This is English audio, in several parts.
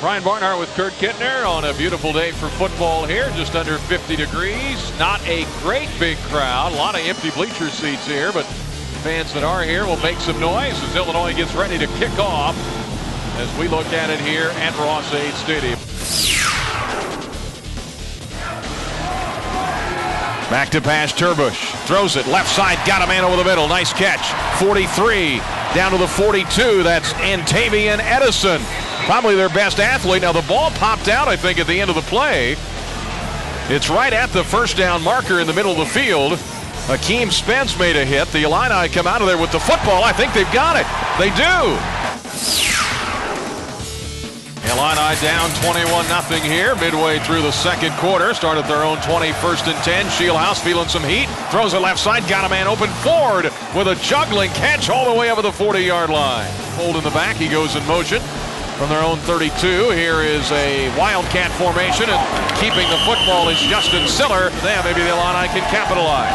Brian Barnhart with Kurt Kittner on a beautiful day for football here, just under 50 degrees. Not a great big crowd, a lot of empty bleacher seats here, but fans that are here will make some noise as Illinois gets ready to kick off as we look at it here at Ross-Ade Stadium. Back to pass, TerBush throws it left side, got a man over the middle, nice catch. 43 down to the 42. That's Antavian Edison probably their best athlete. Now, the ball popped out, I think, at the end of the play. It's right at the first down marker in the middle of the field. Akeem Spence made a hit. The Illini come out of there with the football. I think they've got it. They do. Illini down 21-0 here midway through the second quarter. Started their own 21st and 10. Scheelhaase feeling some heat. Throws it left side. Got a man open. Ford with a juggling catch all the way over the 40-yard line. Hold in the back. He goes in motion from their own 32. Here is a Wildcat formation, and keeping the football is Justin Siller. There, maybe the Illini can capitalize.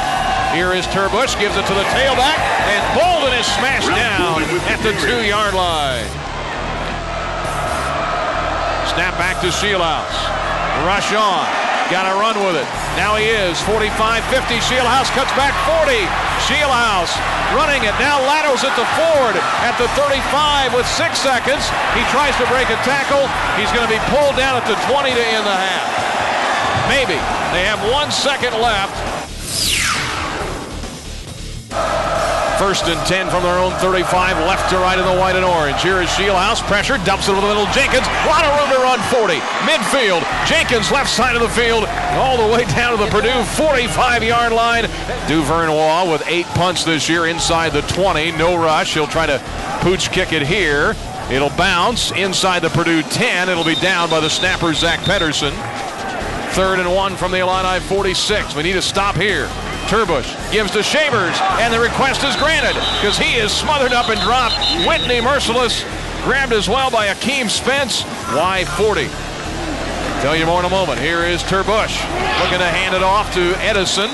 Here is TerBush, gives it to the tailback, and Bolden is smashed down at the two-yard line. Snap back to Scheelhaase. Rush on. Got to run with it. Now he is 45 50. Scheelhaase cuts back 40. Scheelhaase running it. Now laterals it to Ford at the 35 with six seconds. He tries to break a tackle. He's going to be pulled down at the 20 to end the half. Maybe. They have one second left. First and 10 from their own 35, left to right in the white and orange. Here is Scheelhaase, pressure, dumps it over the middle. Jenkins, a lot of room to run 40. Midfield, Jenkins left side of the field, all the way down to the Purdue 45-yard line. Duvernois with eight punts this year inside the 20. No rush. He'll try to pooch kick it here. It'll bounce inside the Purdue 10. It'll be down by the snapper, Zach Pedersen. Third and one from the Illini 46. We need to stop here. TerBush gives to Shavers, and the request is granted because he is smothered up and dropped. Whitney Mercilus grabbed as well by Akeem Spence. Y40. Tell you more in a moment. Here is TerBush looking to hand it off to Edison.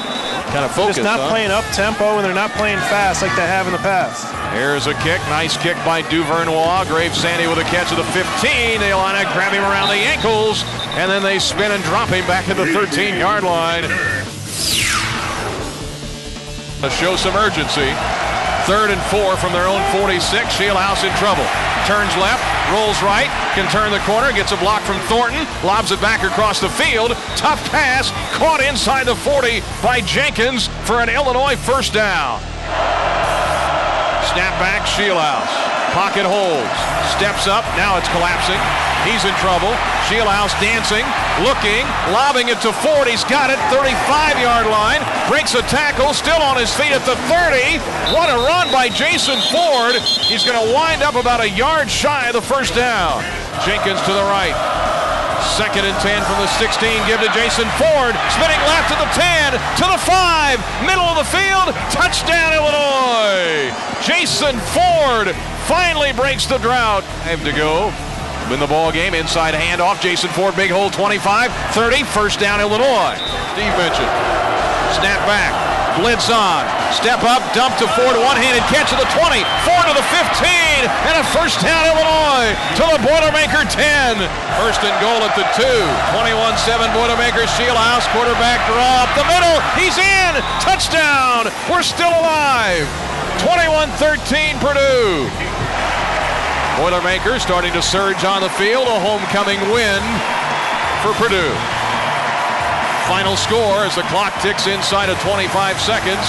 Kind of focused. Just not huh? playing up tempo and they're not playing fast like they have in the past. Here's a kick. Nice kick by Duvernois. Gravesande with a catch of the 15. They line up, grab him around the ankles, and then they spin and drop him back at the 13 yard line. Show some urgency. Third and four from their own 46. Scheelhaase in trouble. Turns left, rolls right, can turn the corner, gets a block from Thornton, lobs it back across the field. Tough pass, caught inside the 40 by Jenkins for an Illinois first down. Snap back, Scheelhaase. Pocket holds. Steps up. Now it's collapsing. He's in trouble. Scheelhaase dancing, looking, lobbing it to Ford. He's got it. 35-yard line. Breaks a tackle. Still on his feet at the 30. What a run by Jason Ford. He's going to wind up about a yard shy of the first down. Jenkins to the right. Second and 10 from the 16. Give to Jason Ford. Spinning left to the 10, to the 5. Middle of the field. Touchdown, Illinois. Jason Ford finally breaks the drought. Have to go. Win the ball game. Inside handoff. Jason Ford, big hole 25, 30. First down, Illinois. Steve mentioned. Snap back. Blitz on. Step up. Dump to Ford. One-handed catch to the 20. Ford to the 15. First down, Illinois. To the Boilermaker 10. First and goal at the 2. 21-7 Boilermaker. Scheelhaase. Quarterback draw up the middle. He's in. Touchdown. We're still alive. 21-13 Purdue. Boilermaker starting to surge on the field. A homecoming win for Purdue. Final score as the clock ticks inside of 25 seconds.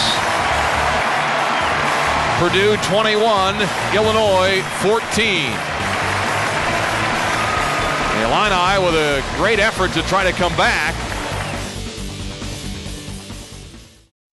Purdue 21, Illinois 14. The Illini with a great effort to try to come back.